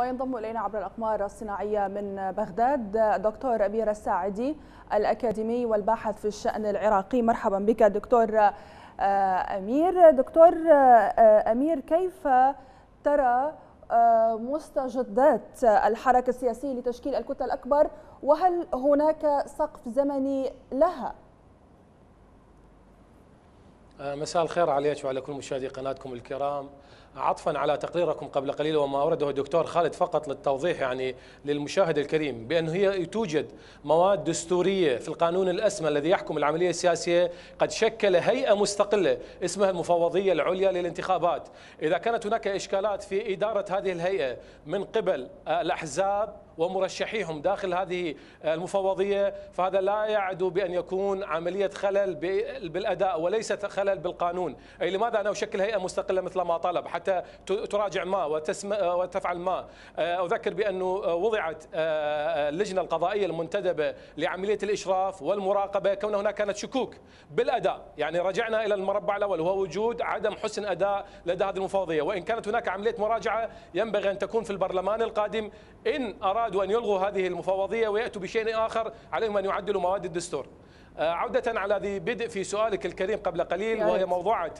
وينضم إلينا عبر الأقمار الصناعية من بغداد دكتور أمير الساعدي الأكاديمي والباحث في الشأن العراقي. مرحبا بك دكتور أمير. دكتور أمير كيف ترى مستجدات الحركة السياسية لتشكيل الكتله الأكبر؟ وهل هناك سقف زمني لها؟ مساء الخير عليك وعلى كل مشاهدي قناتكم الكرام. عطفا على تقريركم قبل قليل وما أورده الدكتور خالد فقط للتوضيح يعني للمشاهد الكريم بأنه هي توجد مواد دستورية في القانون الأسمى الذي يحكم العملية السياسية قد شكل هيئة مستقلة اسمها المفوضية العليا للانتخابات، إذا كانت هناك إشكالات في إدارة هذه الهيئة من قبل الأحزاب ومرشحيهم داخل هذه المفوضية فهذا لا يعدو بأن يكون عملية خلل بالأداء وليست خلل بالقانون، أي لماذا أنا أشكل هيئة مستقلة مثل ما طلب؟ حتى تراجع ما وتفعل ما، أذكر بأنه وضعت اللجنة القضائية المنتدبة لعملية الإشراف والمراقبة كون هناك كانت شكوك بالأداء، يعني رجعنا إلى المربع الأول وهو وجود عدم حسن أداء لدى هذه المفوضية، وإن كانت هناك عملية مراجعة ينبغي أن تكون في البرلمان القادم. إن ارادوا أن يلغوا هذه المفوضية ويأتوا بشيء آخر عليهم أن يعدلوا مواد الدستور. عودة على ذي بدء في سؤالك الكريم قبل قليل وهي موضوعة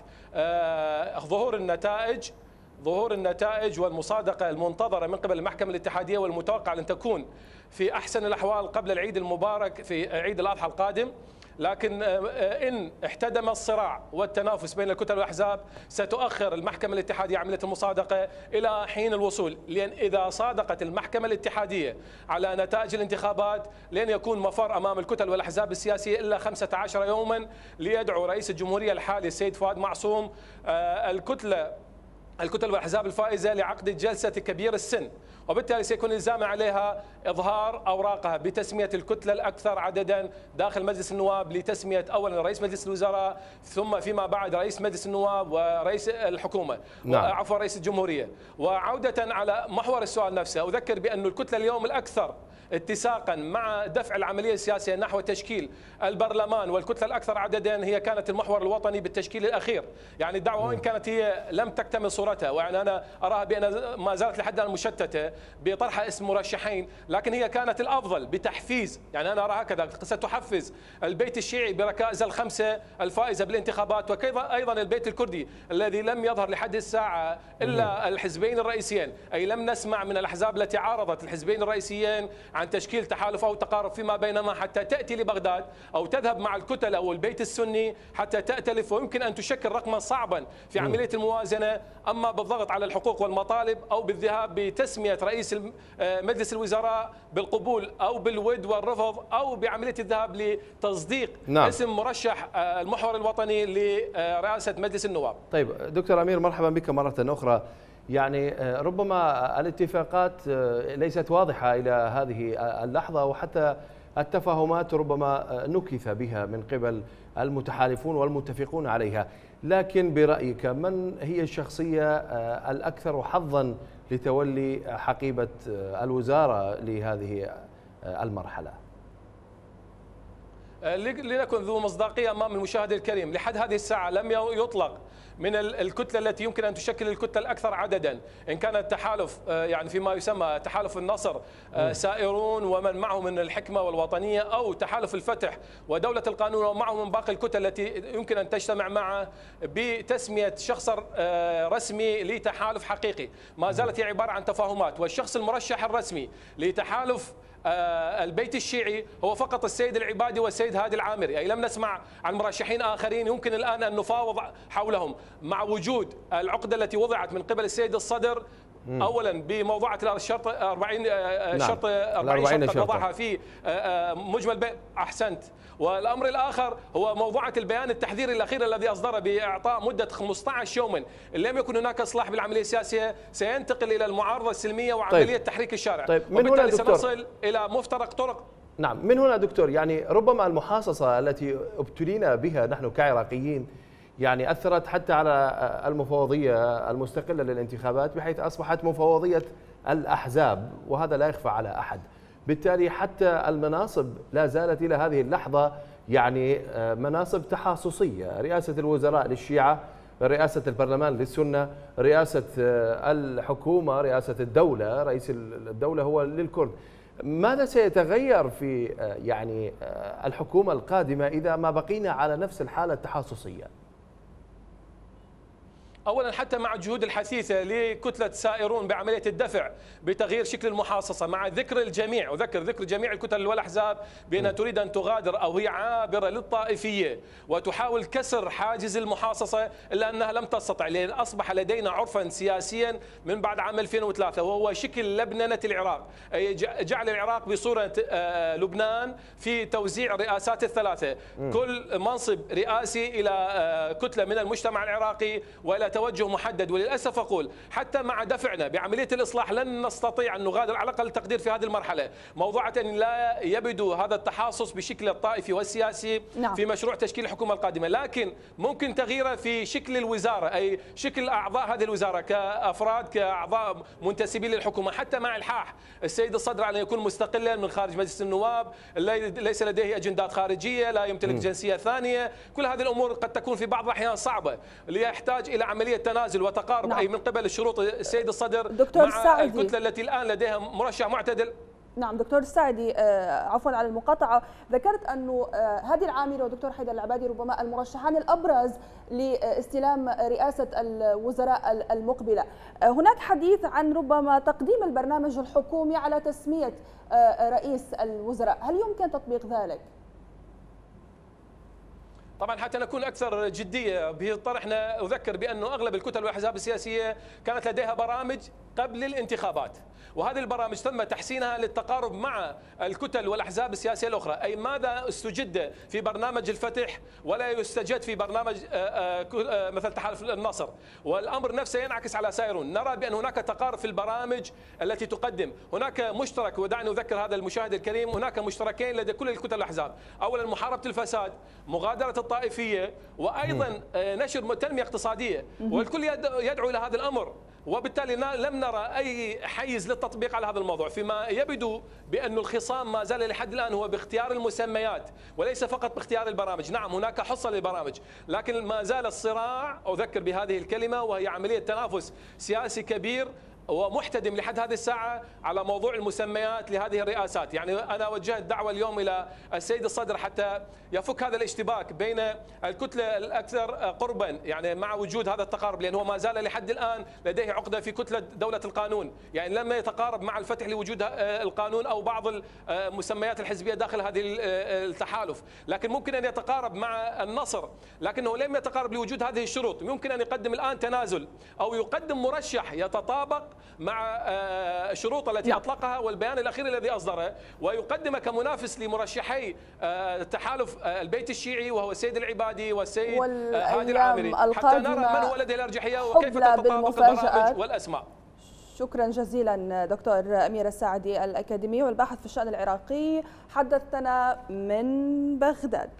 ظهور النتائج ظهور النتائج والمصادقة المنتظرة من قبل المحكمة الاتحادية والمتوقع أن تكون في أحسن الأحوال قبل العيد المبارك في عيد الأضحى القادم. لكن إن احتدم الصراع والتنافس بين الكتل والأحزاب ستؤخر المحكمة الاتحادية عملية المصادقة إلى حين الوصول. لأن إذا صادقت المحكمة الاتحادية على نتائج الانتخابات لن يكون مفر أمام الكتل والأحزاب السياسية إلا 15 يوما ليدعو رئيس الجمهورية الحالي السيد فؤاد معصوم. الكتلة الكتل والأحزاب الفائزة لعقد جلسه كبير السن وبالتالي سيكون الزام عليها إظهار أوراقها بتسمية الكتلة الأكثر عددا داخل مجلس النواب لتسمية اولا رئيس مجلس الوزراء ثم فيما بعد رئيس مجلس النواب ورئيس الحكومة نعم. عفوا رئيس الجمهورية وعودة على محور السؤال نفسه أذكر بأن الكتلة اليوم الأكثر اتساقا مع دفع العملية السياسية نحو تشكيل البرلمان والكتلة الأكثر عددا هي كانت المحور الوطني بالتشكيل الأخير، يعني الدعوة وان كانت هي لم تكتمل صورتها. ويعني أنا أراها بأن ما زالت لحد الآن مشتتة بطرح اسم مرشحين، لكن هي كانت الأفضل بتحفيز، يعني أنا ارى هكذا ستحفز البيت الشيعي بركائز الخمسة الفائزة بالانتخابات وكذا أيضا البيت الكردي الذي لم يظهر لحد الساعة إلا الحزبين الرئيسيين، أي لم نسمع من الأحزاب التي عارضت الحزبين الرئيسيين عن تشكيل تحالف أو تقارب فيما بينما حتى تأتي لبغداد أو تذهب مع الكتل أو البيت السني حتى تأتلف ويمكن أن تشكل رقما صعبا في عملية الموازنة أما بالضغط على الحقوق والمطالب أو بالذهاب بتسمية رئيس مجلس الوزراء بالقبول أو بالود والرفض أو بعملية الذهاب لتصديق نعم. اسم مرشح المحور الوطني لرئاسة مجلس النواب. طيب دكتور أمير مرحبا بك مرة أخرى. يعني ربما الاتفاقات ليست واضحة إلى هذه اللحظة وحتى التفاهمات ربما نكث بها من قبل المتحالفون والمتفقون عليها. لكن برأيك من هي الشخصية الأكثر حظا لتولي حقيبة الوزارة لهذه المرحلة؟ لنكن ذو مصداقية أمام المشاهد الكريم. لحد هذه الساعة لم يطلق من الكتلة التي يمكن أن تشكل الكتلة الأكثر عددا. إن كان التحالف يعني فيما يسمى تحالف النصر سائرون ومن معه من الحكمة والوطنية أو تحالف الفتح ودولة القانون ومعه من باقي الكتل التي يمكن أن تجتمع معه بتسمية شخص رسمي لتحالف حقيقي. ما زالت هي عبارة عن تفاهمات. والشخص المرشح الرسمي لتحالف البيت الشيعي هو فقط السيد العبادي والسيد هادي العامري أي لم نسمع عن مرشحين آخرين يمكن الآن أن نفاوض حولهم مع وجود العقدة التي وضعت من قبل السيد الصدر. اولا بموضوعه الشرط 40 نعم. شرط 40 شرط وضعها في مجمل بي... أحسنت. والأمر الآخر هو موضوعة البيان التحذيري الأخير الذي اصدره بإعطاء مدة 15 يوما. إن لم يكن هناك إصلاح بالعملية السياسية سينتقل إلى المعارضة السلمية وعملية طيب. تحريك الشارع. طيب من هنا دكتور؟ سنصل إلى مفترق طرق. نعم من هنا دكتور؟ يعني ربما المحاصصة التي ابتلينا بها نحن كعراقيين يعني أثرت حتى على المفوضية المستقلة للانتخابات بحيث أصبحت مفوضية الأحزاب وهذا لا يخفى على أحد. بالتالي حتى المناصب لا زالت إلى هذه اللحظة يعني مناصب تحاصصية. رئاسة الوزراء للشيعة رئاسة البرلمان للسنة رئاسة الحكومة رئاسة الدولة رئيس الدولة هو للكرد. ماذا سيتغير في يعني الحكومة القادمة إذا ما بقينا على نفس الحالة التحاصصية؟ اولا حتى مع الجهود الحثيثه لكتلة سائرون بعملية الدفع بتغيير شكل المحاصصة مع ذكر الجميع. أذكر ذكر جميع الكتل والاحزاب بانها تريد أن تغادر أو هي عابرة للطائفية وتحاول كسر حاجز المحاصصة إلا أنها لم تستطع لأن أصبح لدينا عرفا سياسيا من بعد عام 2003 وهو شكل لبننه العراق. أي جعل العراق بصورة آه، لبنان في توزيع رئاسات الثلاثة. كل منصب رئاسي إلى آه، كتلة من المجتمع العراقي وإلى توجه محدد وللأسف أقول حتى مع دفعنا بعملية الإصلاح لن نستطيع أن نغادر على الأقل التقدير في هذه المرحلة، موضوعة ان لا يبدو هذا التحاصص بشكل الطائفي والسياسي نعم. في مشروع تشكيل الحكومة القادمة، لكن ممكن تغييره في شكل الوزارة أي شكل أعضاء هذه الوزارة كأفراد كأعضاء منتسبين للحكومة حتى مع الحاح السيد الصدر على ان يكون مستقلا من خارج مجلس النواب، ليس لديه أجندات خارجية، لا يمتلك م. جنسية ثانية، كل هذه الأمور قد تكون في بعض الأحيان صعبة ليحتاج إلى عملية تنازل وتقارب نعم. أي من قبل الشروط السيد الصدر دكتور مع السعدي. الكتلة التي الآن لديها مرشح معتدل. نعم دكتور السعدي آه، عفوا على المقاطعة. ذكرت انه هادي العامري ودكتور حيدر العبادي ربما المرشحان الأبرز لاستلام رئاسة الوزراء المقبلة. آه، هناك حديث عن ربما تقديم البرنامج الحكومي على تسمية آه، رئيس الوزراء. هل يمكن تطبيق ذلك؟ طبعا حتى نكون أكثر جدية بطرحنا أذكر بأنه أغلب الكتل والأحزاب السياسية كانت لديها برامج قبل الانتخابات. وهذه البرامج تم تحسينها للتقارب مع الكتل والأحزاب السياسية الأخرى. أي ماذا استجد في برنامج الفتح ولا يستجد في برنامج آه، آه، آه، مثل تحالف النصر؟ والأمر نفسه ينعكس على سائرون نرى بأن هناك تقارب في البرامج التي تقدم. هناك مشترك ودعني أذكر هذا المشاهد الكريم هناك مشتركين لدى كل الكتل والأحزاب. اولا محاربة الفساد مغادرة الطائفية وأيضا نشر تنمية اقتصادية. والكل يدعو إلى هذا الأمر. وبالتالي لم نرى أي حيز للتطبيق على هذا الموضوع فيما يبدو بأن الخصام ما زال لحد الآن هو باختيار المسميات وليس فقط باختيار البرامج. نعم هناك حصة للبرامج لكن ما زال الصراع أذكر بهذه الكلمة وهي عملية تنافس سياسي كبير ومحتدم لحد هذه الساعة على موضوع المسميات لهذه الرئاسات. يعني أنا وجهت دعوة اليوم إلى السيد الصدر حتى يفك هذا الاشتباك بين الكتلة الأكثر قربا يعني مع وجود هذا التقارب لأنه ما زال لحد الآن لديه عقدة في كتلة دولة القانون. يعني لما يتقارب مع الفتح لوجود القانون أو بعض المسميات الحزبية داخل هذه التحالف. لكن ممكن أن يتقارب مع النصر لكنه لم يتقارب لوجود هذه الشروط. يمكن أن يقدم الآن تنازل أو يقدم مرشح يتطابق مع آه، الشروط التي نعم. أطلقها والبيان الأخير الذي أصدره ويقدم كمنافس لمرشحي آه، تحالف آه، البيت الشيعي وهو السيد العبادي والسيد هادي العامري. حتى نرى من هو لديه الارجحيه وكيف تتطابق البرامج والأسماء. شكرا جزيلا دكتور أمير الساعدي الأكاديمي والباحث في الشأن العراقي حدثنا من بغداد.